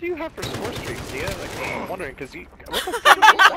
do you have for score streaks, Dia? Like, I'm wondering, because you... What the fuck?